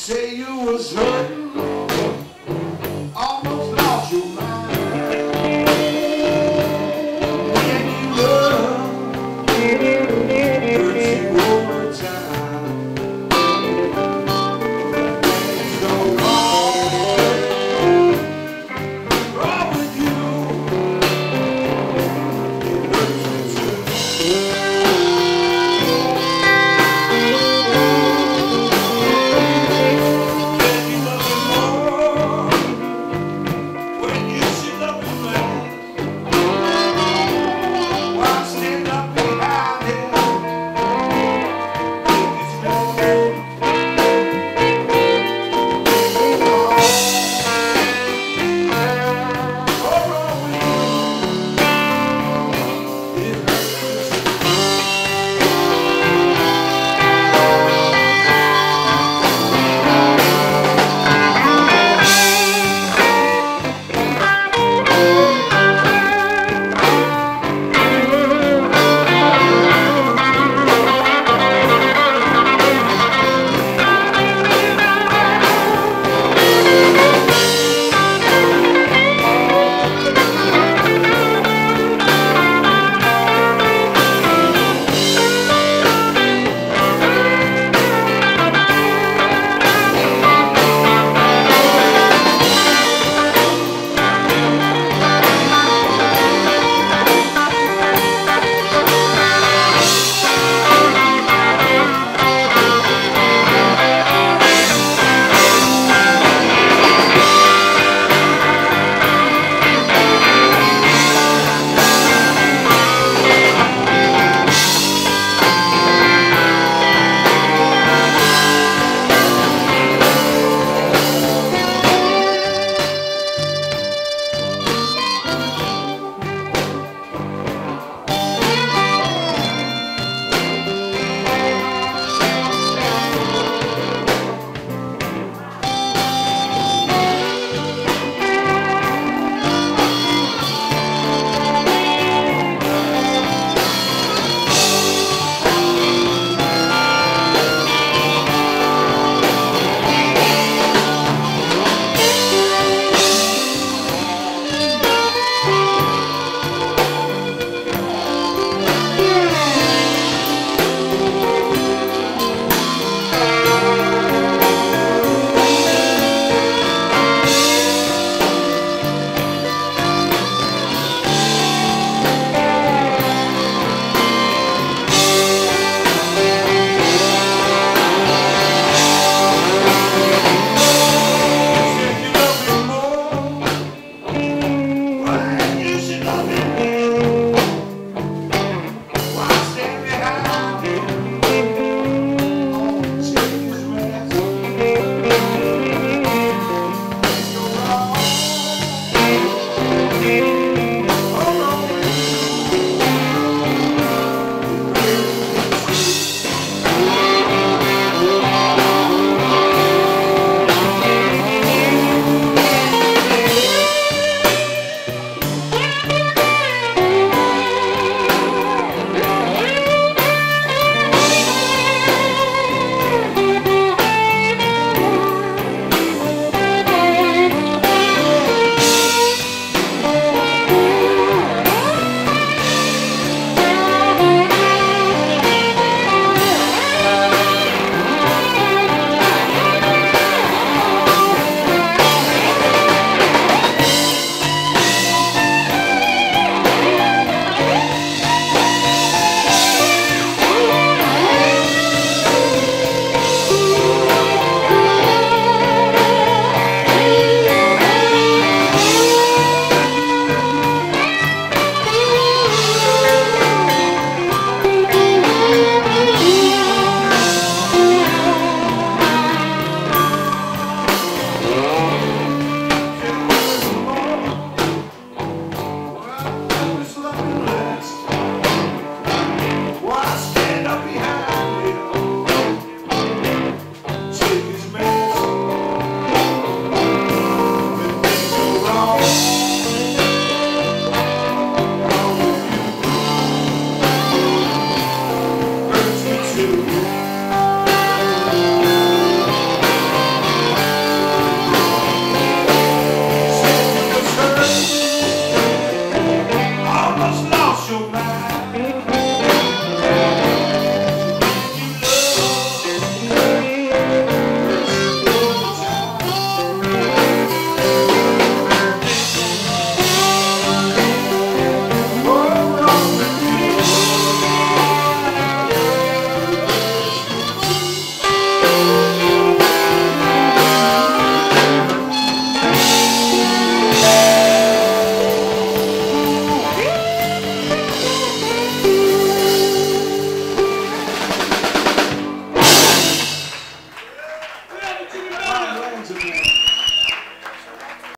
say you was not.